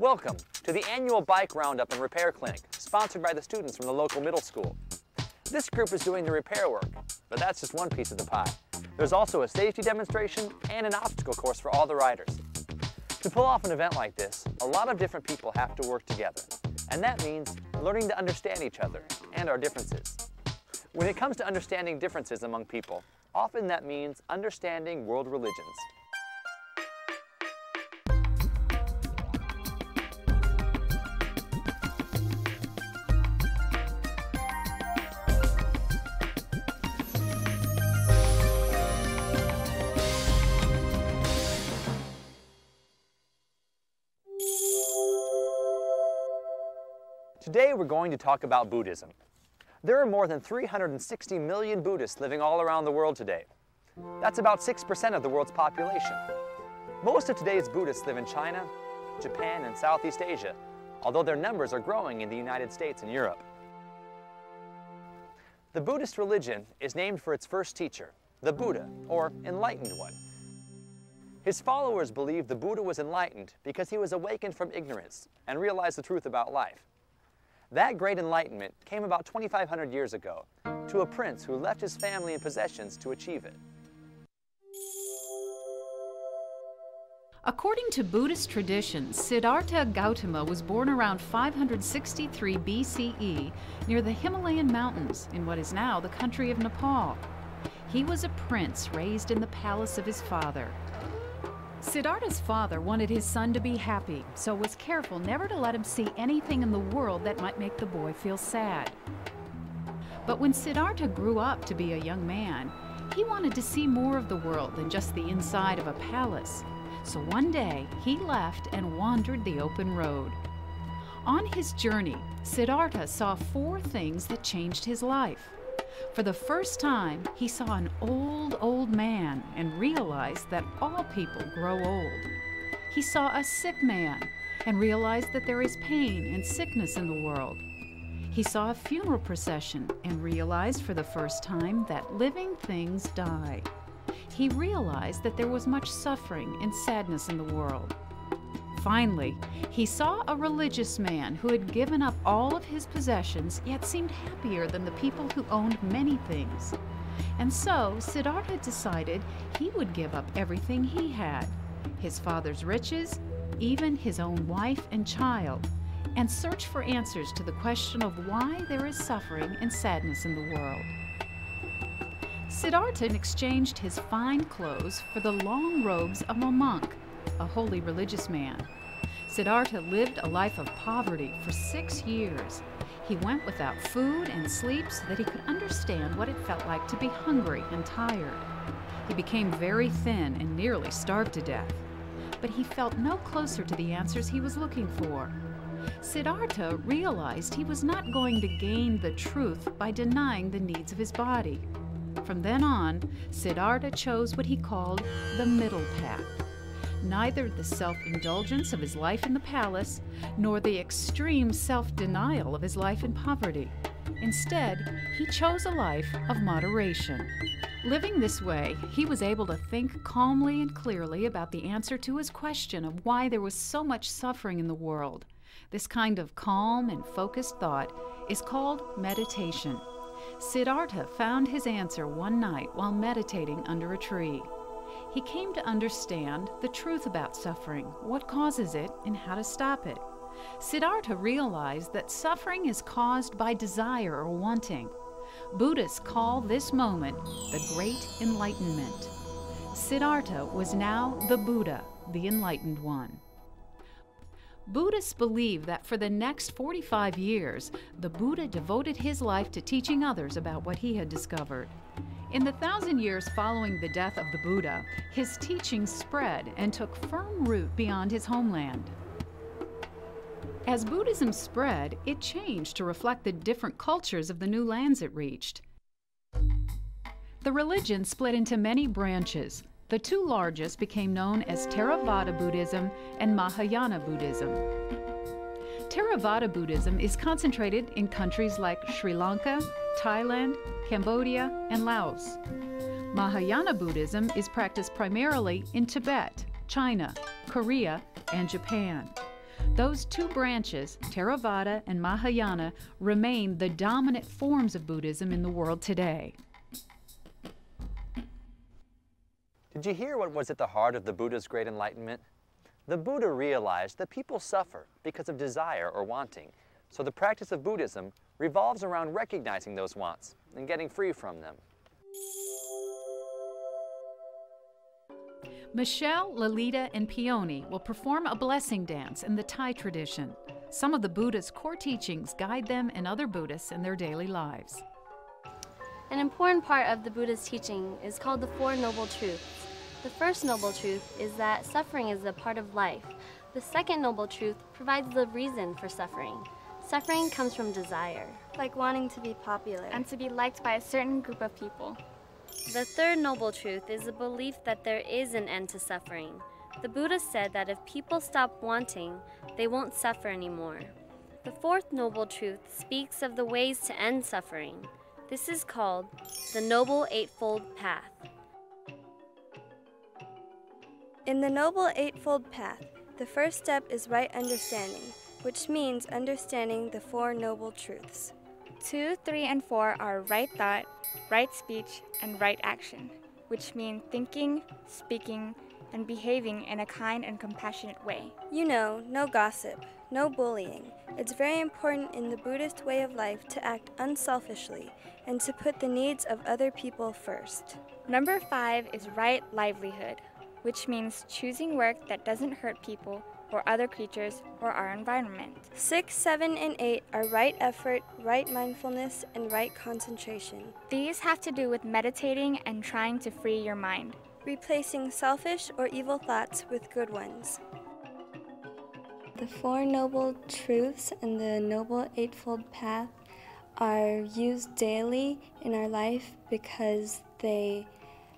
Welcome to the annual Bike Roundup and Repair Clinic, sponsored by the students from the local middle school. This group is doing the repair work, but that's just one piece of the pie. There's also a safety demonstration and an obstacle course for all the riders. To pull off an event like this, a lot of different people have to work together, and that means learning to understand each other and our differences. When it comes to understanding differences among people, often that means understanding world religions. Today we're going to talk about Buddhism. There are more than 360 million Buddhists living all around the world today. That's about 6% of the world's population. Most of today's Buddhists live in China, Japan, and Southeast Asia, although their numbers are growing in the United States and Europe. The Buddhist religion is named for its first teacher, the Buddha, or Enlightened One. His followers believe the Buddha was enlightened because he was awakened from ignorance and realized the truth about life. That great enlightenment came about 2,500 years ago to a prince who left his family and possessions to achieve it. According to Buddhist tradition, Siddhartha Gautama was born around 563 BCE near the Himalayan mountains in what is now the country of Nepal. He was a prince raised in the palace of his father. Siddhartha's father wanted his son to be happy, so was careful never to let him see anything in the world that might make the boy feel sad. But when Siddhartha grew up to be a young man, he wanted to see more of the world than just the inside of a palace. So one day, he left and wandered the open road. On his journey, Siddhartha saw four things that changed his life. For the first time, he saw an old, old man and realized that all people grow old. He saw a sick man and realized that there is pain and sickness in the world. He saw a funeral procession and realized for the first time that living things die. He realized that there was much suffering and sadness in the world. Finally, he saw a religious man who had given up all of his possessions yet seemed happier than the people who owned many things. And so Siddhartha decided he would give up everything he had his father's riches, even his own wife and child and search for answers to the question of why there is suffering and sadness in the world. Siddhartha exchanged his fine clothes for the long robes of a monk a holy religious man. Siddhartha lived a life of poverty for six years. He went without food and sleep so that he could understand what it felt like to be hungry and tired. He became very thin and nearly starved to death. But he felt no closer to the answers he was looking for. Siddhartha realized he was not going to gain the truth by denying the needs of his body. From then on, Siddhartha chose what he called the middle path neither the self indulgence of his life in the palace nor the extreme self denial of his life in poverty. Instead, he chose a life of moderation. Living this way, he was able to think calmly and clearly about the answer to his question of why there was so much suffering in the world. This kind of calm and focused thought is called meditation. Siddhartha found his answer one night while meditating under a tree he came to understand the truth about suffering, what causes it, and how to stop it. Siddhartha realized that suffering is caused by desire or wanting. Buddhists call this moment the Great Enlightenment. Siddhartha was now the Buddha, the Enlightened One. Buddhists believe that for the next 45 years, the Buddha devoted his life to teaching others about what he had discovered. In the thousand years following the death of the Buddha, his teachings spread and took firm root beyond his homeland. As Buddhism spread, it changed to reflect the different cultures of the new lands it reached. The religion split into many branches. The two largest became known as Theravada Buddhism and Mahayana Buddhism. Theravada Buddhism is concentrated in countries like Sri Lanka, Thailand, Cambodia, and Laos. Mahayana Buddhism is practiced primarily in Tibet, China, Korea, and Japan. Those two branches, Theravada and Mahayana, remain the dominant forms of Buddhism in the world today. Did you hear what was at the heart of the Buddha's great enlightenment? The Buddha realized that people suffer because of desire or wanting, so the practice of Buddhism revolves around recognizing those wants and getting free from them. Michelle, Lalita, and Peony will perform a blessing dance in the Thai tradition. Some of the Buddha's core teachings guide them and other Buddhists in their daily lives. An important part of the Buddha's teaching is called the Four Noble Truths. The first noble truth is that suffering is a part of life. The second noble truth provides the reason for suffering. Suffering comes from desire, like wanting to be popular and to be liked by a certain group of people. The third noble truth is the belief that there is an end to suffering. The Buddha said that if people stop wanting, they won't suffer anymore. The fourth noble truth speaks of the ways to end suffering. This is called the Noble Eightfold Path. In the Noble Eightfold Path, the first step is right understanding, which means understanding the Four Noble Truths. 2, 3, and 4 are right thought, right speech, and right action, which mean thinking, speaking, and behaving in a kind and compassionate way. You know, no gossip, no bullying. It's very important in the Buddhist way of life to act unselfishly and to put the needs of other people first. Number five is right livelihood, which means choosing work that doesn't hurt people or other creatures or our environment. Six, seven, and eight are right effort, right mindfulness, and right concentration. These have to do with meditating and trying to free your mind, replacing selfish or evil thoughts with good ones. The Four Noble Truths and the Noble Eightfold Path are used daily in our life because they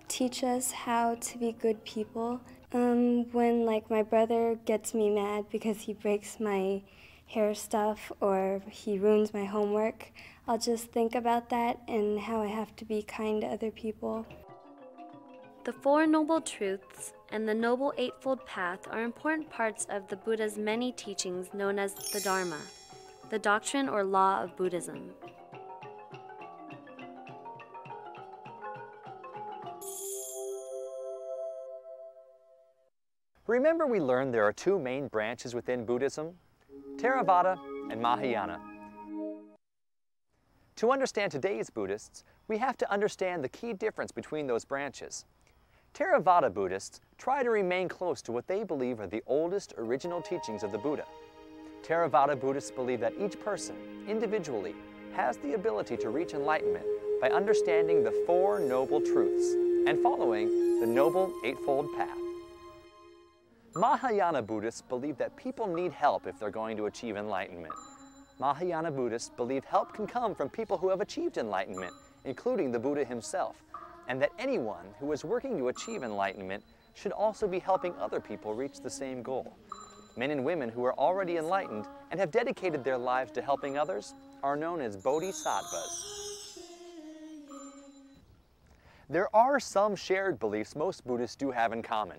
teach us how to be good people. Um, when like my brother gets me mad because he breaks my hair stuff or he ruins my homework, I'll just think about that and how I have to be kind to other people. The Four Noble Truths and the Noble Eightfold Path are important parts of the Buddha's many teachings known as the Dharma, the doctrine or law of Buddhism. Remember we learned there are two main branches within Buddhism, Theravada and Mahayana. To understand today's Buddhists, we have to understand the key difference between those branches. Theravada Buddhists try to remain close to what they believe are the oldest original teachings of the Buddha. Theravada Buddhists believe that each person, individually, has the ability to reach enlightenment by understanding the Four Noble Truths and following the Noble Eightfold Path. Mahayana Buddhists believe that people need help if they're going to achieve enlightenment. Mahayana Buddhists believe help can come from people who have achieved enlightenment, including the Buddha himself, and that anyone who is working to achieve enlightenment should also be helping other people reach the same goal. Men and women who are already enlightened and have dedicated their lives to helping others are known as bodhisattvas. There are some shared beliefs most Buddhists do have in common.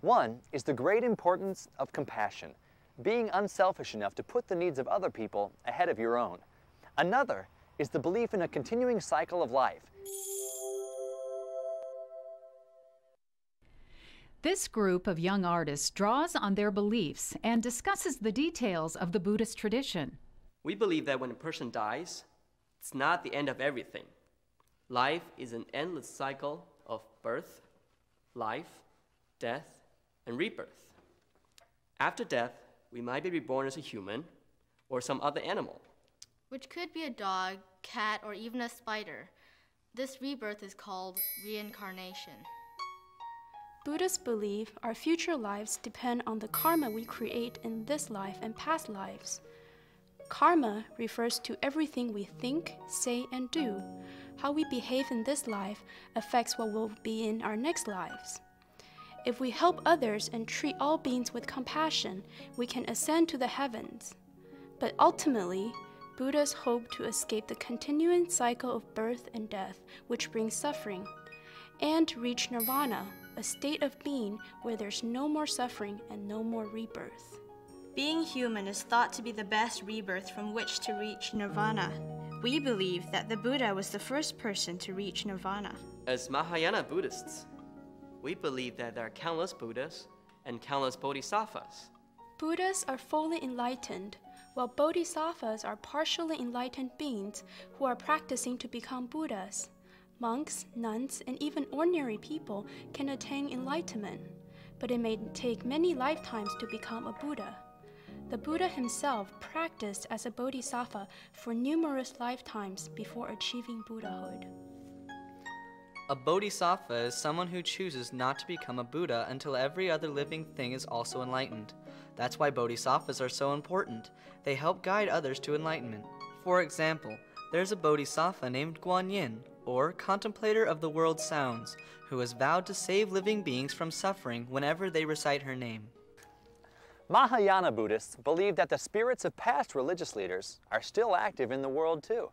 One is the great importance of compassion, being unselfish enough to put the needs of other people ahead of your own. Another is the belief in a continuing cycle of life, This group of young artists draws on their beliefs and discusses the details of the Buddhist tradition. We believe that when a person dies, it's not the end of everything. Life is an endless cycle of birth, life, death, and rebirth. After death, we might be reborn as a human or some other animal. Which could be a dog, cat, or even a spider. This rebirth is called reincarnation. Buddhists believe our future lives depend on the karma we create in this life and past lives. Karma refers to everything we think, say, and do. How we behave in this life affects what will be in our next lives. If we help others and treat all beings with compassion, we can ascend to the heavens. But ultimately, Buddhists hope to escape the continuing cycle of birth and death, which brings suffering, and to reach nirvana, a state of being where there's no more suffering and no more rebirth. Being human is thought to be the best rebirth from which to reach nirvana. We believe that the Buddha was the first person to reach nirvana. As Mahayana Buddhists, we believe that there are countless Buddhas and countless Bodhisattvas. Buddhas are fully enlightened, while Bodhisattvas are partially enlightened beings who are practicing to become Buddhas. Monks, nuns, and even ordinary people can attain enlightenment, but it may take many lifetimes to become a Buddha. The Buddha himself practiced as a bodhisattva for numerous lifetimes before achieving Buddhahood. A bodhisattva is someone who chooses not to become a Buddha until every other living thing is also enlightened. That's why bodhisattvas are so important. They help guide others to enlightenment. For example, there's a bodhisattva named Guanyin, or contemplator of the world's sounds, who has vowed to save living beings from suffering whenever they recite her name. Mahayana Buddhists believe that the spirits of past religious leaders are still active in the world too.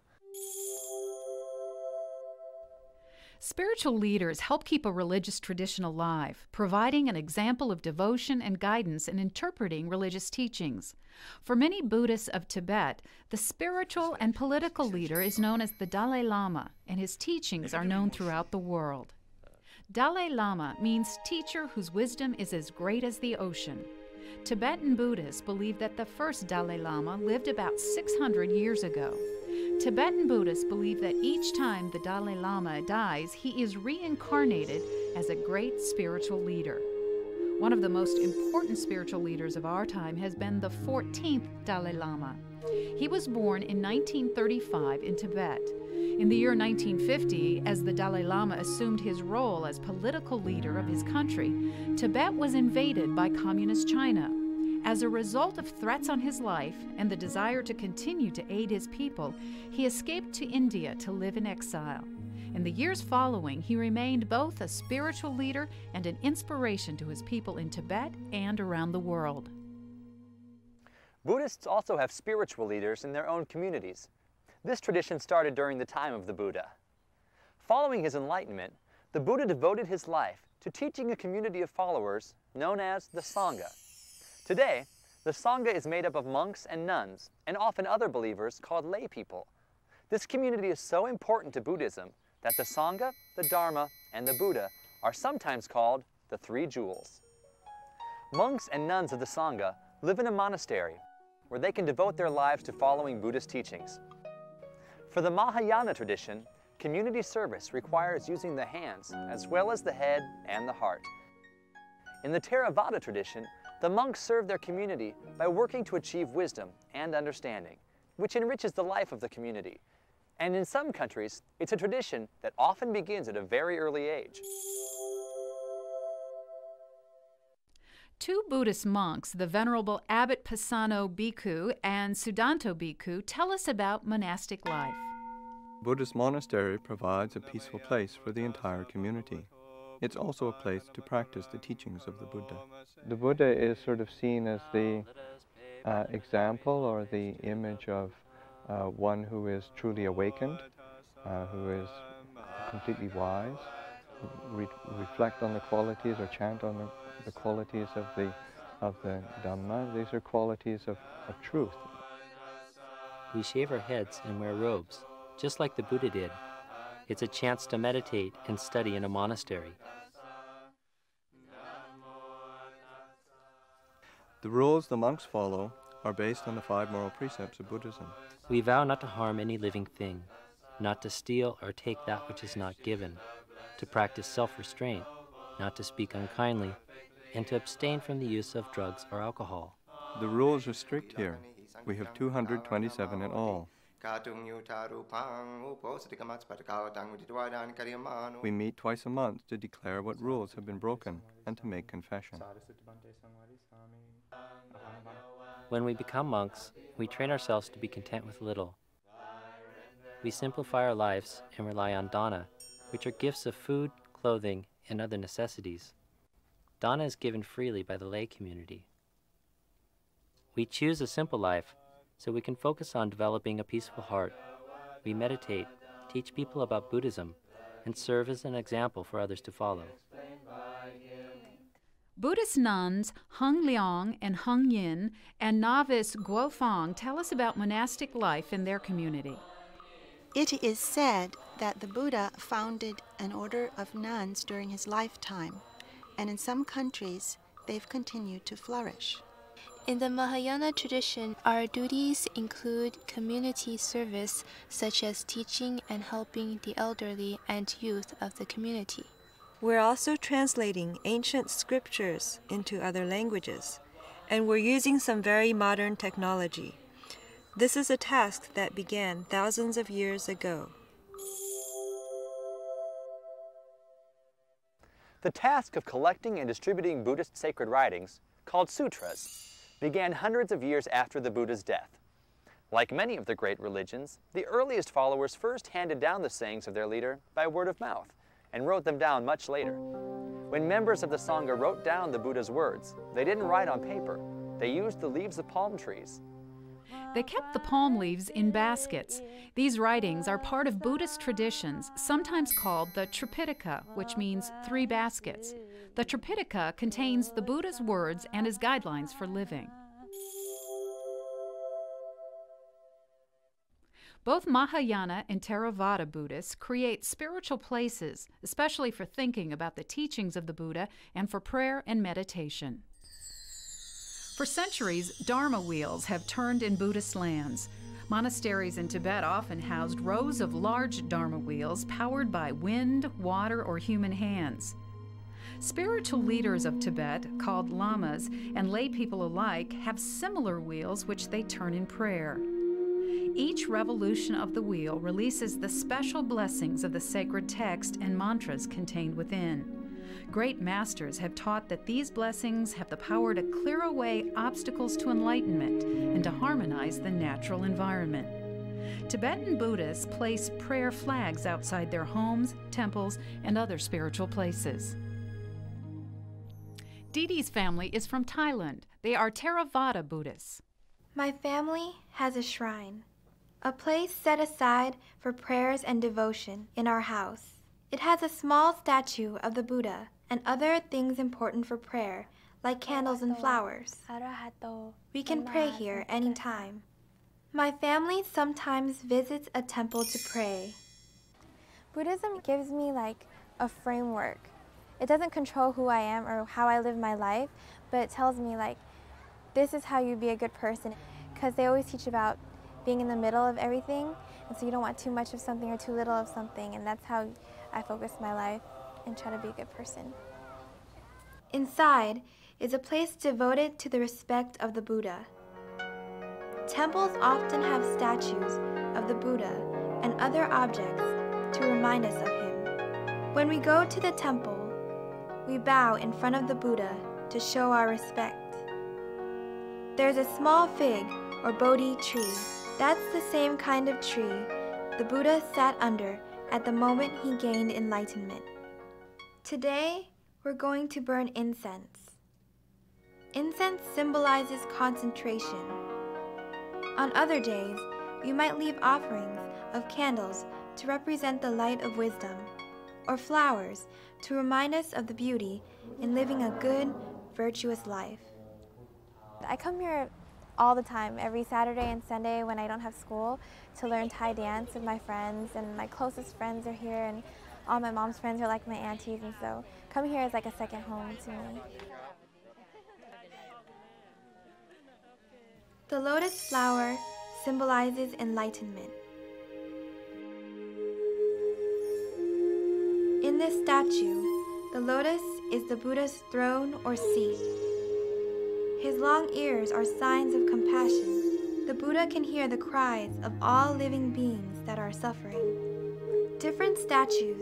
Spiritual leaders help keep a religious tradition alive, providing an example of devotion and guidance in interpreting religious teachings. For many Buddhists of Tibet, the spiritual and political leader is known as the Dalai Lama, and his teachings are known throughout the world. Dalai Lama means teacher whose wisdom is as great as the ocean. Tibetan Buddhists believe that the first Dalai Lama lived about 600 years ago. Tibetan Buddhists believe that each time the Dalai Lama dies, he is reincarnated as a great spiritual leader. One of the most important spiritual leaders of our time has been the 14th Dalai Lama. He was born in 1935 in Tibet. In the year 1950, as the Dalai Lama assumed his role as political leader of his country, Tibet was invaded by Communist China. As a result of threats on his life and the desire to continue to aid his people, he escaped to India to live in exile. In the years following, he remained both a spiritual leader and an inspiration to his people in Tibet and around the world. Buddhists also have spiritual leaders in their own communities. This tradition started during the time of the Buddha. Following his enlightenment, the Buddha devoted his life to teaching a community of followers known as the Sangha. Today, the Sangha is made up of monks and nuns, and often other believers called lay people. This community is so important to Buddhism that the Sangha, the Dharma, and the Buddha are sometimes called the Three Jewels. Monks and nuns of the Sangha live in a monastery where they can devote their lives to following Buddhist teachings. For the Mahayana tradition, community service requires using the hands as well as the head and the heart. In the Theravada tradition, the monks serve their community by working to achieve wisdom and understanding, which enriches the life of the community. And in some countries, it's a tradition that often begins at a very early age. Two Buddhist monks, the Venerable Abbot Pasanno Bhikkhu and Sudanto Bhikkhu, tell us about monastic life. Buddhist monastery provides a peaceful place for the entire community. It's also a place to practice the teachings of the Buddha. The Buddha is sort of seen as the uh, example or the image of uh, one who is truly awakened, uh, who is completely wise, re reflect on the qualities or chant on the, the, qualities of the, of the Dhamma. These are qualities of, of truth. We shave our heads and wear robes, just like the Buddha did. It's a chance to meditate and study in a monastery. The rules the monks follow are based on the five moral precepts of Buddhism. We vow not to harm any living thing, not to steal or take that which is not given, to practice self restraint, not to speak unkindly, and to abstain from the use of drugs or alcohol. The rules are strict here. We have 227 in all. We meet twice a month to declare what rules have been broken and to make confession. When we become monks, we train ourselves to be content with little. We simplify our lives and rely on dana, which are gifts of food, clothing, and other necessities. Dana is given freely by the lay community. We choose a simple life so we can focus on developing a peaceful heart. We meditate, teach people about Buddhism, and serve as an example for others to follow. Buddhist nuns Hung Liang and Hung Yin and novice Guo Fang tell us about monastic life in their community. It is said that the Buddha founded an order of nuns during his lifetime, and in some countries they've continued to flourish. In the Mahayana tradition, our duties include community service, such as teaching and helping the elderly and youth of the community. We're also translating ancient scriptures into other languages, and we're using some very modern technology. This is a task that began thousands of years ago. The task of collecting and distributing Buddhist sacred writings, called sutras, began hundreds of years after the Buddha's death. Like many of the great religions, the earliest followers first handed down the sayings of their leader by word of mouth and wrote them down much later. When members of the Sangha wrote down the Buddha's words, they didn't write on paper. They used the leaves of palm trees. They kept the palm leaves in baskets. These writings are part of Buddhist traditions, sometimes called the Tripitaka, which means three baskets. The Tripitaka contains the Buddha's words and his guidelines for living. Both Mahayana and Theravada Buddhists create spiritual places, especially for thinking about the teachings of the Buddha and for prayer and meditation. For centuries, Dharma wheels have turned in Buddhist lands. Monasteries in Tibet often housed rows of large Dharma wheels powered by wind, water, or human hands. Spiritual leaders of Tibet, called lamas, and lay people alike have similar wheels which they turn in prayer. Each revolution of the wheel releases the special blessings of the sacred text and mantras contained within. Great masters have taught that these blessings have the power to clear away obstacles to enlightenment and to harmonize the natural environment. Tibetan Buddhists place prayer flags outside their homes, temples, and other spiritual places. Didi's family is from Thailand. They are Theravada Buddhists. My family has a shrine, a place set aside for prayers and devotion in our house. It has a small statue of the Buddha and other things important for prayer, like candles and flowers. We can pray here anytime. My family sometimes visits a temple to pray. Buddhism gives me like a framework. It doesn't control who I am or how I live my life, but it tells me like this is how you be a good person because they always teach about being in the middle of everything and so you don't want too much of something or too little of something and that's how I focus my life and try to be a good person. Inside is a place devoted to the respect of the Buddha. Temples often have statues of the Buddha and other objects to remind us of him. When we go to the temple, we bow in front of the Buddha to show our respect. There's a small fig or Bodhi tree. That's the same kind of tree the Buddha sat under at the moment he gained enlightenment. Today, we're going to burn incense. Incense symbolizes concentration. On other days, we might leave offerings of candles to represent the light of wisdom, or flowers to remind us of the beauty in living a good, virtuous life. I come here all the time, every Saturday and Sunday when I don't have school, to learn Thai dance with my friends. And my closest friends are here, and all my mom's friends are like my aunties. And so coming here is like a second home to me. The lotus flower symbolizes enlightenment. In this statue, the lotus is the Buddha's throne or seat. His long ears are signs of compassion. The Buddha can hear the cries of all living beings that are suffering. Different statues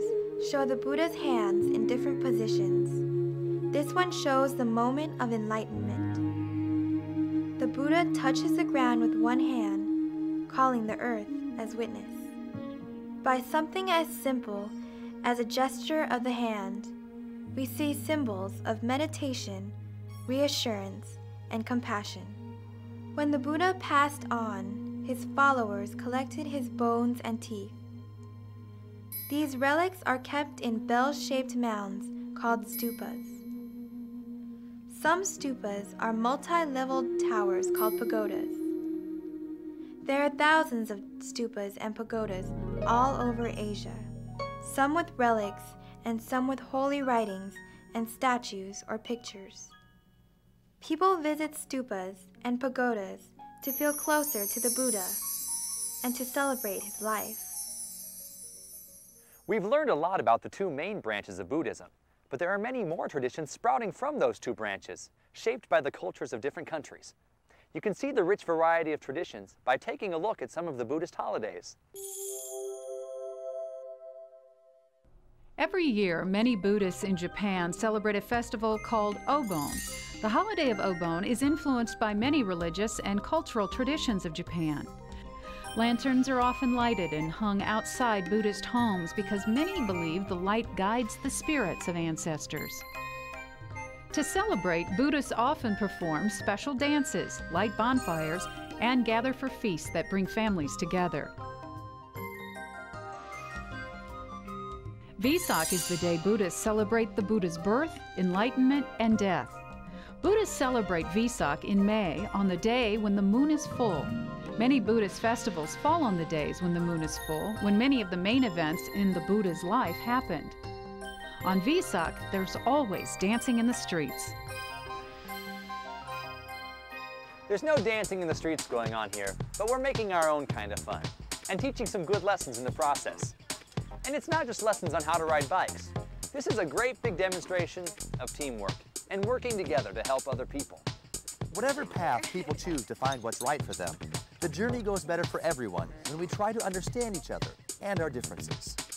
show the Buddha's hands in different positions. This one shows the moment of enlightenment. The Buddha touches the ground with one hand, calling the earth as witness. By something as simple as a gesture of the hand, we see symbols of meditation, reassurance, and compassion. When the Buddha passed on, his followers collected his bones and teeth. These relics are kept in bell shaped mounds called stupas. Some stupas are multi-leveled towers called pagodas. There are thousands of stupas and pagodas all over Asia, some with relics and some with holy writings and statues or pictures. People visit stupas and pagodas to feel closer to the Buddha and to celebrate his life. We've learned a lot about the two main branches of Buddhism, but there are many more traditions sprouting from those two branches, shaped by the cultures of different countries. You can see the rich variety of traditions by taking a look at some of the Buddhist holidays. Every year, many Buddhists in Japan celebrate a festival called Obon. The holiday of Obon is influenced by many religious and cultural traditions of Japan. Lanterns are often lighted and hung outside Buddhist homes because many believe the light guides the spirits of ancestors. To celebrate, Buddhists often perform special dances, light bonfires, and gather for feasts that bring families together. Vesak is the day Buddhists celebrate the Buddha's birth, enlightenment, and death. Buddhists celebrate Vesak in May on the day when the moon is full. Many Buddhist festivals fall on the days when the moon is full, when many of the main events in the Buddha's life happened. On Vesak, there's always dancing in the streets. There's no dancing in the streets going on here, but we're making our own kind of fun and teaching some good lessons in the process. And it's not just lessons on how to ride bikes. This is a great big demonstration of teamwork and working together to help other people. Whatever path people choose to find what's right for them, the journey goes better for everyone when we try to understand each other and our differences.